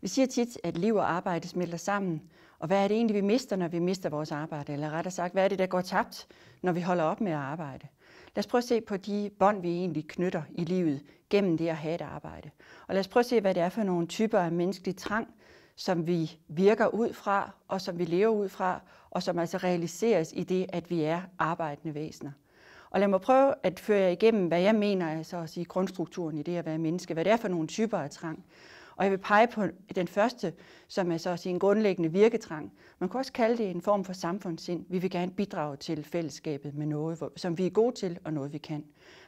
Vi siger tit, at liv og arbejde smelter sammen. Og hvad er det egentlig, vi mister, når vi mister vores arbejde? Eller rettere sagt, hvad er det, der går tabt, når vi holder op med at arbejde? Lad os prøve at se på de bånd, vi egentlig knytter i livet gennem det at have et arbejde. Og lad os prøve at se, hvad det er for nogle typer af menneskelig trang, som vi virker ud fra, og som vi lever ud fra, og som altså realiseres i det, at vi er arbejdende væsener. Og lad mig prøve at føre jer igennem, hvad jeg mener er så at sige grundstrukturen i det at være menneske, hvad det er for nogle typer af trang. Og jeg vil pege på den første, som er så at sige en grundlæggende virketrang. Man kan også kalde det en form for samfundssind. Vi vil gerne bidrage til fællesskabet med noget, som vi er gode til, og noget vi kan.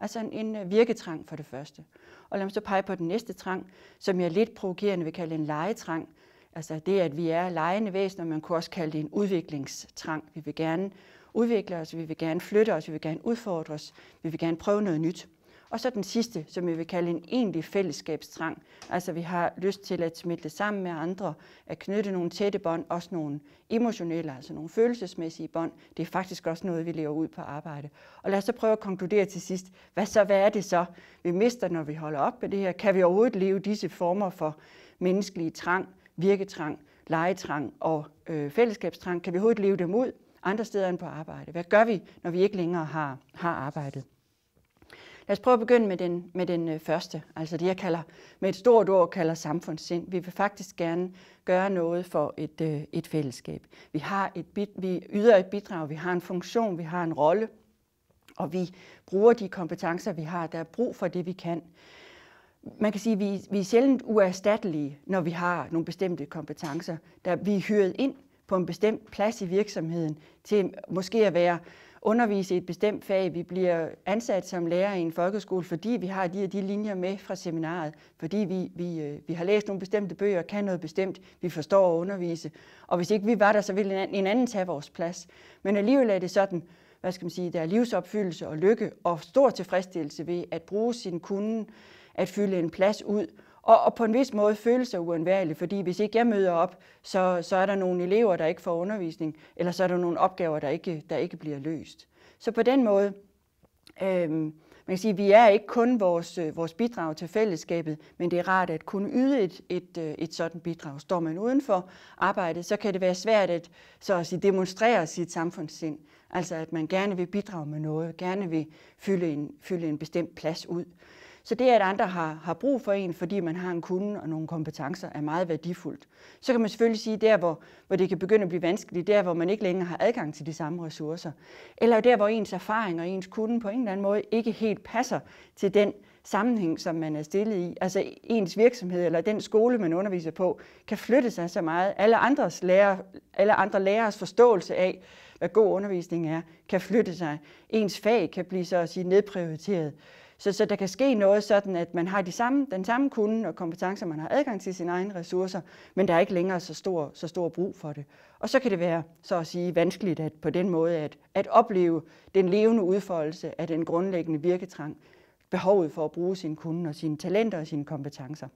Altså en, en øh, virketrang for det første. Og lad mig så pege på den næste trang, som jeg lidt provokerende vil kalde en legetrang. Altså det, at vi er legende væsener, man kunne også kalde det en udviklingstrang. Vi vil gerne udvikle os, vi vil gerne flytte os, vi vil gerne udfordre os, vi vil gerne prøve noget nyt. Og så den sidste, som vi vil kalde en egentlig fællesskabstrang. Altså vi har lyst til at smitte sammen med andre, at knytte nogle tætte bånd, også nogle emotionelle, altså nogle følelsesmæssige bånd. Det er faktisk også noget, vi lever ud på arbejde. Og lad os så prøve at konkludere til sidst, hvad så hvad er det så, vi mister, når vi holder op med det her? Kan vi overhovedet leve disse former for menneskelige trang, virketrang, legetrang og øh, fællesskabstrang? Kan vi overhovedet leve dem ud andre steder end på arbejde? Hvad gør vi, når vi ikke længere har, har arbejdet? Lad os prøve at begynde med den, med den øh, første, altså det jeg kalder, med et stort ord kalder samfundssind. Vi vil faktisk gerne gøre noget for et, øh, et fællesskab. Vi, har et vi yder et bidrag, vi har en funktion, vi har en rolle, og vi bruger de kompetencer, vi har. Der er brug for det, vi kan. Man kan sige, at vi, vi er sjældent uerstattelige, når vi har nogle bestemte kompetencer. Der, vi er hyret ind på en bestemt plads i virksomheden til måske at være undervise i et bestemt fag. Vi bliver ansat som lærer i en folkeskole, fordi vi har de og de linjer med fra seminaret, fordi vi, vi, øh, vi har læst nogle bestemte bøger og kan noget bestemt, vi forstår at undervise. Og hvis ikke vi var der, så ville en anden tage vores plads. Men alligevel er det sådan, hvad skal man sige, der er livsopfyldelse og lykke og stor tilfredsstillelse ved at bruge sin kunde, at fylde en plads ud, og, og på en vis måde føle sig uundværlig, fordi hvis ikke jeg møder op, så, så er der nogle elever, der ikke får undervisning, eller så er der nogle opgaver, der ikke, der ikke bliver løst. Så på den måde, øh, man kan sige, vi er ikke kun vores, øh, vores bidrag til fællesskabet, men det er rart at kunne yde et, et, øh, et sådan bidrag. Står man uden for arbejdet, så kan det være svært at, så at sige, demonstrere sit samfundssind. Altså at man gerne vil bidrage med noget, gerne vil fylde en, fylde en bestemt plads ud. Så det, at andre har, har brug for en, fordi man har en kunde og nogle kompetencer, er meget værdifuldt. Så kan man selvfølgelig sige, der hvor, hvor det kan begynde at blive vanskeligt, der hvor man ikke længere har adgang til de samme ressourcer. Eller der hvor ens erfaring og ens kunde på en eller anden måde ikke helt passer til den sammenhæng, som man er stillet i. Altså ens virksomhed eller den skole, man underviser på, kan flytte sig så meget. Alle, andres lærer, alle andre lærers forståelse af, hvad god undervisning er, kan flytte sig. Ens fag kan blive så at sige nedprioriteret. Så, så der kan ske noget sådan, at man har de samme, den samme kunde og kompetencer, man har adgang til sine egne ressourcer, men der er ikke længere så stor, så stor brug for det. Og så kan det være, så at sige, vanskeligt at på den måde at, at opleve den levende udfoldelse af den grundlæggende virketrang, behovet for at bruge sin kunde og sine talenter og sine kompetencer.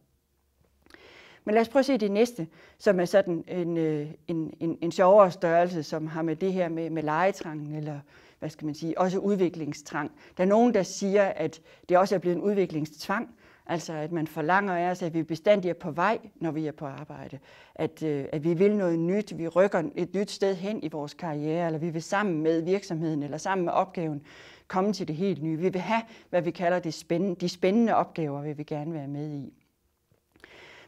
Men lad os prøve at se det næste, som er sådan en, øh, en, en, en sjovere størrelse, som har med det her med, med legetrangen eller hvad skal man sige, også udviklingstrang. Der er nogen, der siger, at det også er blevet en udviklingstvang, altså at man forlanger af os, at vi bestandig er på vej, når vi er på arbejde. At, øh, at vi vil noget nyt, vi rykker et nyt sted hen i vores karriere, eller vi vil sammen med virksomheden eller sammen med opgaven komme til det helt nye. Vi vil have, hvad vi kalder det spændende, de spændende opgaver, vil vi gerne være med i.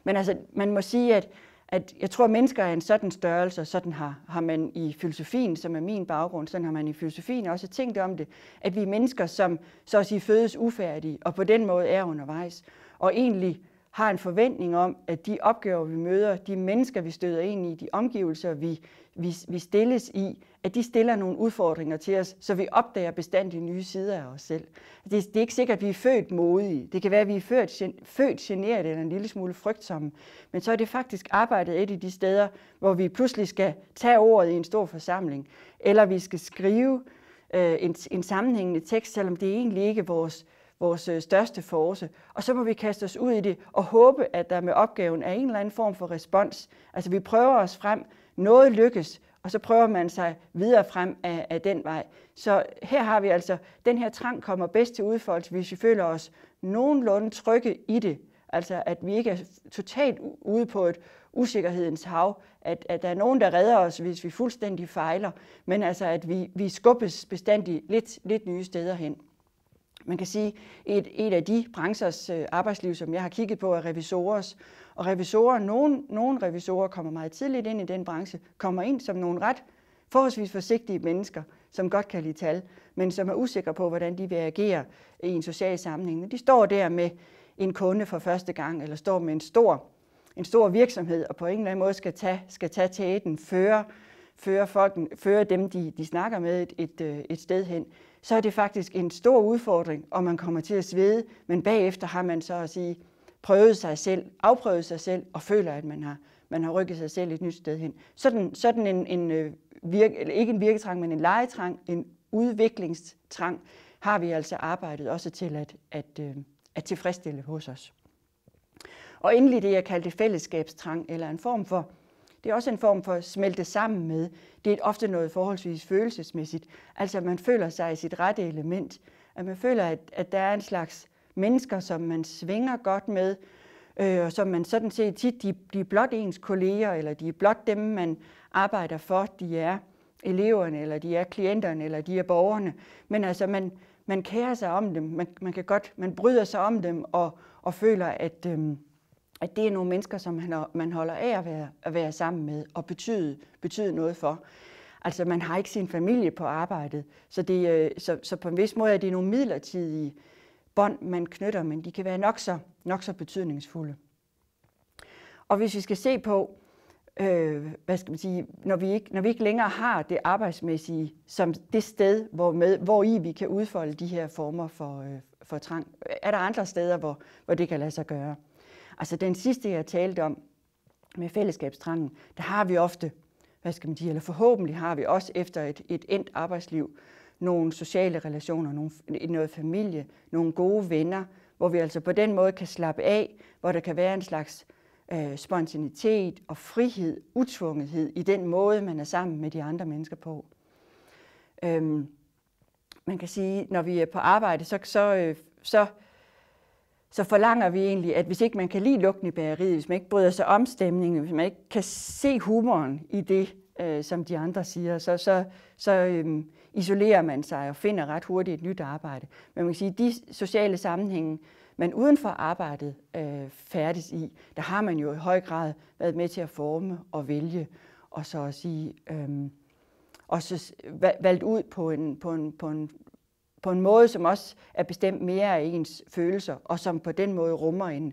Men altså, man må sige, at at jeg tror, at mennesker er en sådan størrelse, og sådan har, har man i filosofien, som er min baggrund, sådan har man i filosofien også tænkt om det, at vi er mennesker, som så at sige fødes ufærdige, og på den måde er undervejs, og egentlig har en forventning om, at de opgaver, vi møder, de mennesker, vi støder ind i, de omgivelser, vi, vi, vi stilles i, at de stiller nogle udfordringer til os, så vi opdager bestandig nye sider af os selv. Det, det er ikke sikkert, at vi er født modige. Det kan være, at vi er født, født generet eller en lille smule frygtsomme. Men så er det faktisk arbejdet et af de steder, hvor vi pludselig skal tage ordet i en stor forsamling, eller vi skal skrive øh, en, en sammenhængende tekst, selvom det egentlig ikke er vores, vores øh, største force. Og så må vi kaste os ud i det og håbe, at der med opgaven er en eller anden form for respons. Altså vi prøver os frem, noget lykkes, og så prøver man sig videre frem af, af den vej. Så her har vi altså, den her trang kommer bedst til udfoldelse, hvis vi føler os nogenlunde trygge i det. Altså at vi ikke er totalt ude på et usikkerhedens hav, at, at der er nogen, der redder os, hvis vi fuldstændig fejler, men altså at vi, vi skubbes bestandigt lidt, lidt nye steder hen. Man kan sige, et, et af de branchers øh, arbejdsliv, som jeg har kigget på, er revisorers. Og revisorer, nogen, nogle revisorer kommer meget tidligt ind i den branche, kommer ind som nogle ret forholdsvis forsigtige mennesker, som godt kan lide tal, men som er usikre på, hvordan de vil agere i en social sammenhæng. De står der med en kunde for første gang, eller står med en stor, en stor virksomhed, og på en eller anden måde skal tage, skal tage tæten, føre, føre, folk, føre dem, de, de snakker med et, et, øh, et sted hen, så er det faktisk en stor udfordring, og man kommer til at svede, men bagefter har man så at sige prøvet sig selv, afprøvet sig selv, og føler, at man har, man har rykket sig selv et nyt sted hen. Sådan, sådan en, en øh, virke, eller ikke en virketrang, men en legetrang, en udviklingstrang, har vi altså arbejdet også til at, at, øh, at tilfredsstille hos os. Og endelig det, jeg kaldte fællesskabstrang, eller en form for, det er også en form for at smelte sammen med. Det er ofte noget forholdsvis følelsesmæssigt. Altså at man føler sig i sit rette element. At man føler, at, at der er en slags mennesker, som man svinger godt med, øh, og som man sådan set tit, de, de er blot ens kolleger, eller de er blot dem, man arbejder for, de er eleverne, eller de er klienterne, eller de er borgerne. Men altså, man, man kærer sig om dem, man, man kan godt, man bryder sig om dem, og, og føler, at, øh, at det er nogle mennesker, som man, man holder af at være, at være sammen med, og betyde, betyde noget for. Altså, man har ikke sin familie på arbejdet, så, det, øh, så, så på en vis måde er det nogle midlertidige bånd, man knytter, men de kan være nok så, nok så betydningsfulde. Og hvis vi skal se på, øh, hvad skal man sige, når vi, ikke, når vi ikke længere har det arbejdsmæssige som det sted, hvor, med, hvor i vi kan udfolde de her former for, øh, for trang, er der andre steder, hvor, hvor det kan lade sig gøre. Altså den sidste, jeg talte om med fællesskabstrangen, der har vi ofte, hvad skal man sige, eller forhåbentlig har vi også efter et, et endt arbejdsliv, nogle sociale relationer, nogle, noget familie, nogle gode venner, hvor vi altså på den måde kan slappe af, hvor der kan være en slags øh, spontanitet og frihed, utvungethed i den måde, man er sammen med de andre mennesker på. Øhm, man kan sige, når vi er på arbejde, så, så, øh, så, så forlanger vi egentlig, at hvis ikke man kan lide lugten i bageriet, hvis man ikke bryder sig om stemningen, hvis man ikke kan se humoren i det, øh, som de andre siger, så, så, så øh, isolerer man sig og finder ret hurtigt et nyt arbejde. Men man kan sige, at de sociale sammenhænge, man uden for arbejdet øh, færdes i, der har man jo i høj grad været med til at forme og vælge, og så at sige, øh, også valgt ud på en, på, en, på, en, på en måde, som også er bestemt mere af ens følelser, og som på den måde rummer en,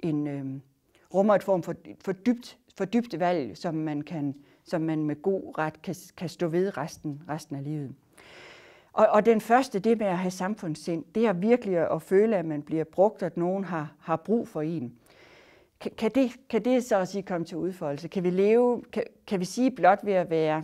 en øh, rummer et form for, for, dybt, for dybt valg, som man, kan, som man med god ret kan, kan stå ved resten, resten af livet. Og, og den første, det med at have samfundssind, det er virkelig at føle, at man bliver brugt, at nogen har, har brug for en. Kan, kan, det, kan det så at sige komme til udfoldelse? Kan vi leve, kan, kan vi sige blot ved at være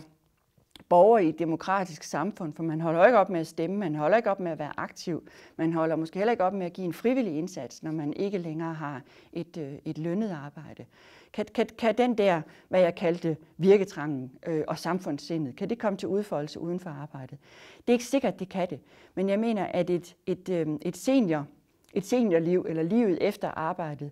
borger i et demokratisk samfund, for man holder ikke op med at stemme, man holder ikke op med at være aktiv, man holder måske heller ikke op med at give en frivillig indsats, når man ikke længere har et, øh, et lønnet arbejde. Kan, kan, kan den der, hvad jeg kaldte virketrangen øh, og samfundssindet, kan det komme til udfoldelse uden for arbejdet? Det er ikke sikkert, det kan det, men jeg mener, at et, et, øh, et, senior, et seniorliv eller livet efter arbejdet,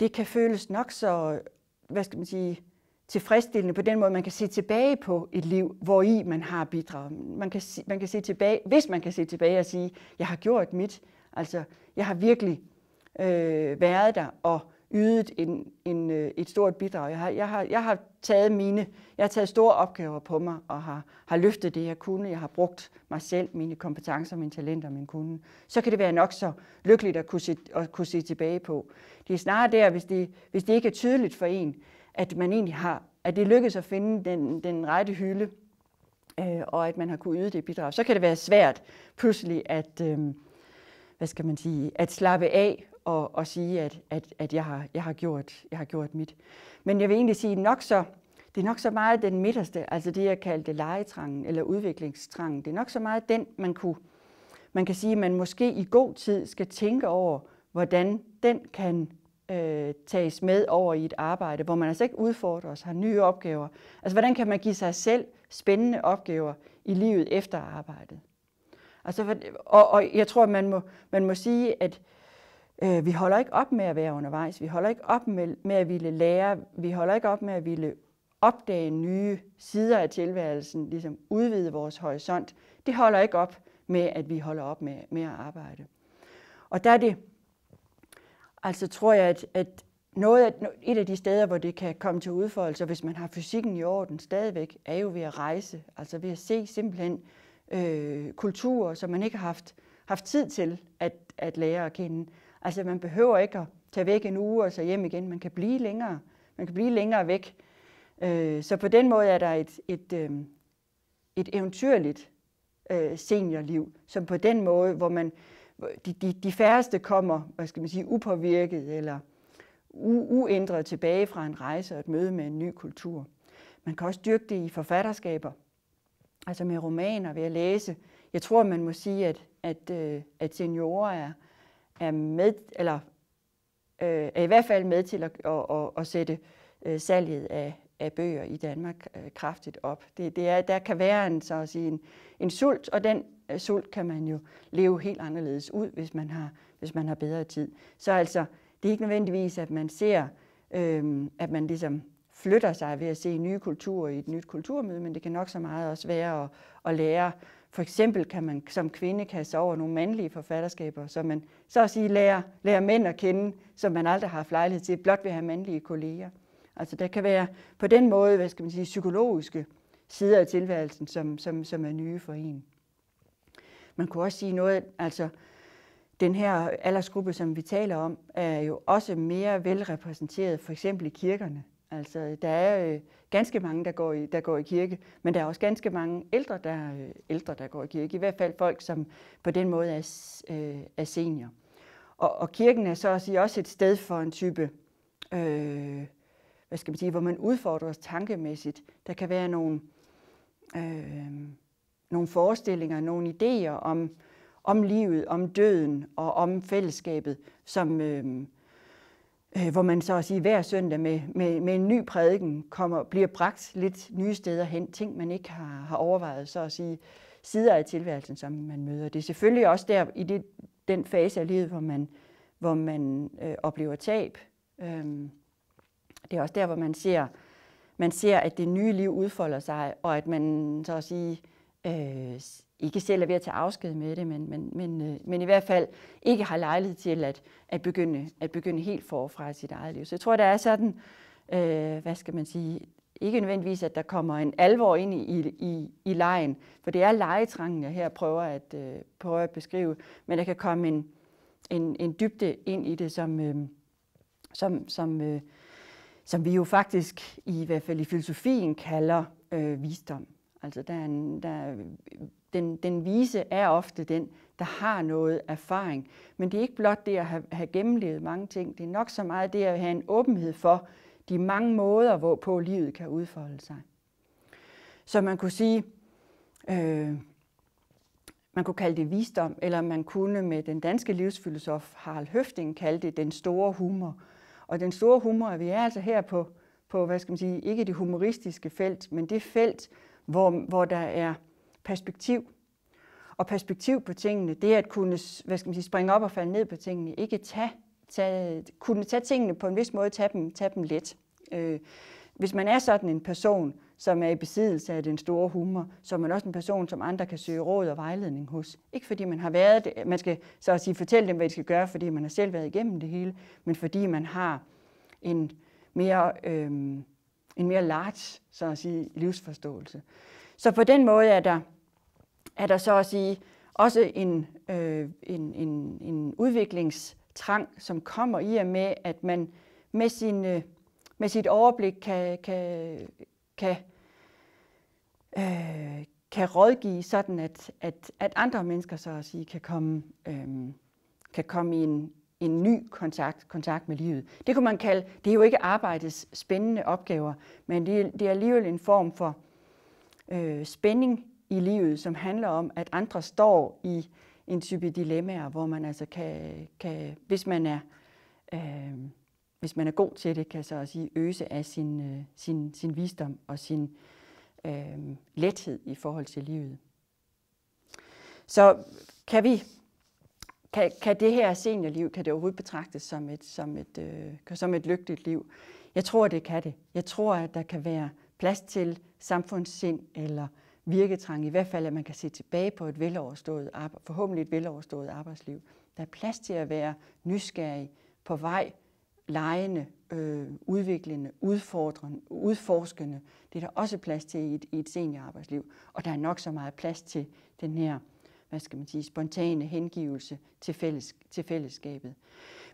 det kan føles nok så, hvad skal man sige, tilfredsstillende på den måde, man kan se tilbage på et liv, hvor i man har bidraget. Man kan, man kan se tilbage, hvis man kan se tilbage og sige, jeg har gjort mit, altså jeg har virkelig øh, været der og ydet en, en, øh, et stort bidrag. Jeg har, jeg, har, jeg har taget mine, jeg har taget store opgaver på mig og har, har løftet det, jeg kunne. Jeg har brugt mig selv, mine kompetencer, mine talenter, min kunde. Så kan det være nok så lykkeligt at kunne se, at kunne se tilbage på. Det er snarere der, hvis det, hvis det ikke er tydeligt for en, at man egentlig har, at det lykkes at finde den, den rette hylde, øh, og at man har kunnet yde det bidrag. Så kan det være svært pludselig at, øh, hvad skal man sige, at slappe af og, og sige, at, at, at jeg, har, jeg, har gjort, jeg har gjort mit. Men jeg vil egentlig sige, nok så, det er nok så meget den midterste, altså det jeg kaldte legetrangen eller udviklingstrangen, det er nok så meget den, man kunne, man kan sige, at man måske i god tid skal tænke over, hvordan den kan øh, tages med over i et arbejde, hvor man altså ikke udfordrer os, har nye opgaver. Altså, hvordan kan man give sig selv spændende opgaver i livet efter arbejdet? Altså, og, og jeg tror, man må, man må sige, at Øh, vi holder ikke op med at være undervejs. Vi holder ikke op med, med at ville lære. Vi holder ikke op med at ville opdage nye sider af tilværelsen, ligesom udvide vores horisont. Det holder ikke op med, at vi holder op med, med at arbejde. Og der er det, altså tror jeg, at, at noget af, et af de steder, hvor det kan komme til udfoldelse, hvis man har fysikken i orden stadigvæk, er jo ved at rejse, altså ved at se simpelthen øh, kulturer, som man ikke har haft, haft tid til at, at lære at kende. Altså man behøver ikke at tage væk en uge og så hjem igen, man kan blive længere, man kan blive længere væk. Øh, så på den måde er der et, et, øh, et eventyrligt øh, seniorliv, som på den måde, hvor man de, de, de færreste kommer, hvad skal man sige, upåvirket eller u, uændret tilbage fra en rejse og et møde med en ny kultur. Man kan også dyrke det i forfatterskaber, altså med romaner, ved at læse. Jeg tror, man må sige, at, at, øh, at seniorer er, er med, eller øh, er i hvert fald med til at, at, at, at sætte øh, salget af, af bøger i Danmark øh, kraftigt op. Det, det er, der kan være en, så at sige, en, en sult, og den øh, sult kan man jo leve helt anderledes ud, hvis man har, hvis man har bedre tid. Så altså, det er ikke nødvendigvis, at man ser, øh, at man ligesom flytter sig ved at se nye kulturer i et nyt kulturmøde, men det kan nok så meget også være at, at lære. For eksempel kan man som kvinde kaste over nogle mandlige forfatterskaber, så man så at sige lærer, lærer mænd at kende, som man aldrig har haft lejlighed til, blot ved at have mandlige kolleger. Altså der kan være på den måde, hvad skal man sige, psykologiske sider af tilværelsen, som, som, som er nye for en. Man kunne også sige noget, altså den her aldersgruppe, som vi taler om, er jo også mere velrepræsenteret, for eksempel i kirkerne. Altså, der er øh, ganske mange, der går, i, der går i kirke, men der er også ganske mange ældre der, øh, ældre, der går i kirke. I hvert fald folk, som på den måde er, øh, er senior. Og, og kirken er så at sige også et sted for en type, øh, hvad skal man sige, hvor man udfordrer os tankemæssigt. Der kan være nogle, øh, nogle forestillinger, nogle idéer om, om livet, om døden og om fællesskabet, som, øh, øh, hvor man så at sige hver søndag med, med, med en ny prædiken kommer, bliver bragt lidt nye steder hen, ting man ikke har, har overvejet, så at sige sider af tilværelsen, som man møder. Det er selvfølgelig også der i det, den fase af livet, hvor man, hvor man øh, oplever tab. Øh, det er også der, hvor man ser, man ser, at det nye liv udfolder sig, og at man så at sige øh, ikke selv er ved at tage afsked med det, men, men, men, øh, men i hvert fald ikke har lejlighed til at, at, begynde, at begynde helt forfra i sit eget liv. Så jeg tror, der er sådan, øh, hvad skal man sige, ikke nødvendigvis, at der kommer en alvor ind i, i, i lejen, for det er legetrangen, jeg her prøver at, øh, prøver at beskrive, men der kan komme en, en, en dybde ind i det, som, øh, som, som, øh, som vi jo faktisk, i hvert fald i filosofien, kalder øh, visdom. Altså der er en, der, den, den vise er ofte den, der har noget erfaring. Men det er ikke blot det at have, have gennemlevet mange ting. Det er nok så meget det at have en åbenhed for de mange måder, hvorpå livet kan udfolde sig. Så man kunne sige, øh, man kunne kalde det visdom, eller man kunne med den danske livsfilosof Harald Høfting kalde det den store humor. Og den store humor, vi er altså her på, på hvad skal man sige, ikke det humoristiske felt, men det felt, hvor, hvor der er perspektiv. Og perspektiv på tingene, det er at kunne hvad skal man sige, springe op og falde ned på tingene. Ikke tage, tage, kunne tage tingene på en vis måde, tage dem, tage dem let. Øh, hvis man er sådan en person, som er i besiddelse af den store humor, så er man også en person, som andre kan søge råd og vejledning hos. Ikke fordi man har været det, man skal så at sige fortælle dem, hvad de skal gøre, fordi man har selv været igennem det hele, men fordi man har en mere, øh, en mere large, så at sige, livsforståelse. Så på den måde er der er der så at sige også en, øh, en, en, en udviklingstrang, som kommer i og med, at man med, sin, øh, med sit overblik kan, kan, kan, øh, kan rådgive sådan, at, at, at andre mennesker så at sige kan komme, øh, kan komme i en, en ny kontakt, kontakt med livet. Det kunne man kalde, det er jo ikke arbejdets spændende opgaver, men det, det er alligevel en form for øh, spænding i livet, som handler om, at andre står i en type dilemmaer, hvor man altså kan, kan hvis man er øh, hvis man er god til det, kan så at sige øse af sin, øh, sin, sin visdom og sin øh, lethed i forhold til livet. Så kan vi, kan, kan det her seniorliv, kan det overhovedet betragtes som et, som et, øh, som et lykkeligt liv? Jeg tror, det kan det. Jeg tror, at der kan være plads til samfundssind eller virketrang, i hvert fald at man kan se tilbage på et veloverstået, forhåbentlig et veloverstået arbejdsliv. Der er plads til at være nysgerrig, på vej, lejende, øh, udviklende, udfordrende, udforskende. Det er der også plads til i et, i et seniorarbejdsliv. Og der er nok så meget plads til den her, hvad skal man sige, spontane hengivelse til, fælles, til fællesskabet.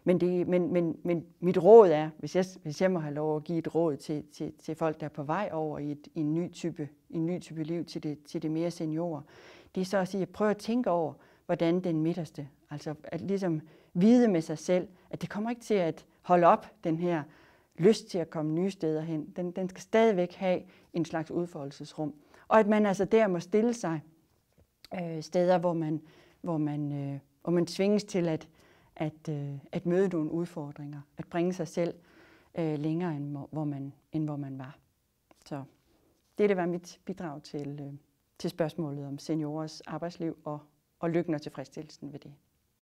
Men, det, men, men, men mit råd er, hvis jeg, hvis jeg må have lov at give et råd til, til, til folk, der er på vej over i, et, i en, ny type, en ny type liv til det, til det mere seniorer, det er så at sige, at prøve at tænke over, hvordan den midterste, altså at ligesom vide med sig selv, at det kommer ikke til at holde op, den her lyst til at komme nye steder hen. Den, den skal stadigvæk have en slags udfoldelsesrum. Og at man altså der må stille sig øh, steder, hvor man, hvor, man, øh, hvor man tvinges til at, at, øh, at møde nogle udfordringer, at bringe sig selv øh, længere, end hvor, man, end hvor man var. Så det, det var mit bidrag til, øh, til spørgsmålet om seniorers arbejdsliv og, og lykken og tilfredsstillelsen ved det.